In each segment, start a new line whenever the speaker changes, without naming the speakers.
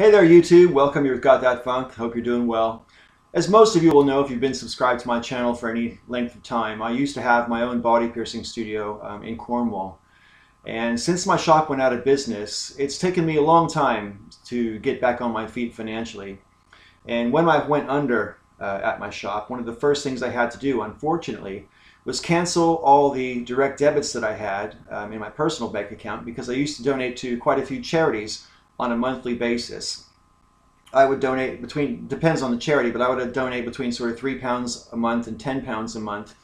Hey there YouTube, welcome, you've got that funk, hope you're doing well. As most of you will know if you've been subscribed to my channel for any length of time, I used to have my own body piercing studio um, in Cornwall. And since my shop went out of business, it's taken me a long time to get back on my feet financially. And when I went under uh, at my shop, one of the first things I had to do, unfortunately, was cancel all the direct debits that I had um, in my personal bank account because I used to donate to quite a few charities on a monthly basis. I would donate between, depends on the charity, but I would donate between sort of three pounds a month and 10 pounds a month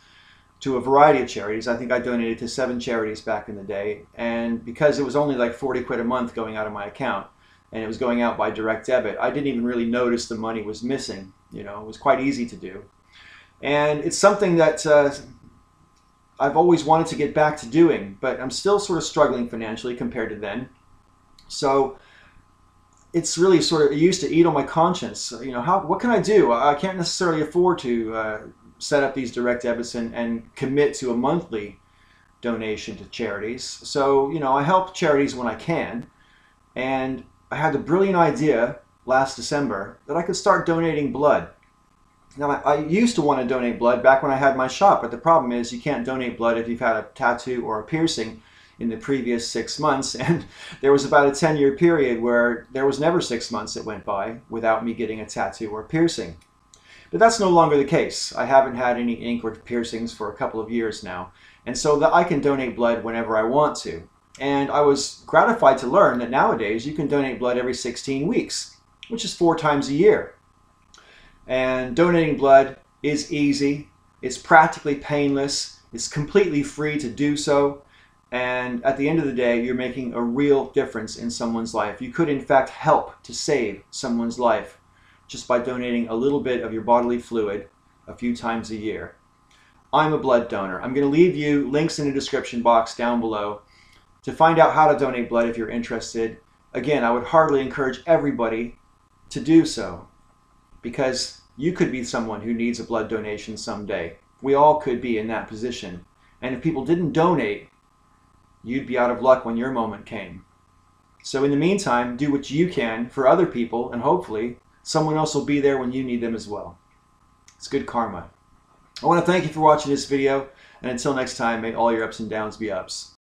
to a variety of charities. I think I donated to seven charities back in the day. And because it was only like 40 quid a month going out of my account and it was going out by direct debit, I didn't even really notice the money was missing. You know, it was quite easy to do. And it's something that uh, I've always wanted to get back to doing, but I'm still sort of struggling financially compared to then. So it's really sort of used to eat on my conscience. You know, how what can I do? I can't necessarily afford to uh, set up these direct debits and, and commit to a monthly donation to charities. So you know, I help charities when I can, and I had the brilliant idea last December that I could start donating blood. Now, I, I used to want to donate blood back when I had my shop, but the problem is you can't donate blood if you've had a tattoo or a piercing in the previous six months. And there was about a 10 year period where there was never six months that went by without me getting a tattoo or piercing. But that's no longer the case. I haven't had any ink or piercings for a couple of years now. And so that I can donate blood whenever I want to. And I was gratified to learn that nowadays you can donate blood every 16 weeks, which is four times a year. And donating blood is easy, it's practically painless, it's completely free to do so. And at the end of the day, you're making a real difference in someone's life. You could, in fact, help to save someone's life just by donating a little bit of your bodily fluid a few times a year. I'm a blood donor. I'm going to leave you links in the description box down below to find out how to donate blood if you're interested. Again, I would heartily encourage everybody to do so because you could be someone who needs a blood donation someday. We all could be in that position. And if people didn't donate, you'd be out of luck when your moment came. So in the meantime, do what you can for other people, and hopefully someone else will be there when you need them as well. It's good karma. I want to thank you for watching this video, and until next time, may all your ups and downs be ups.